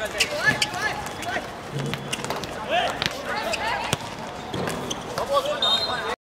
Thank you.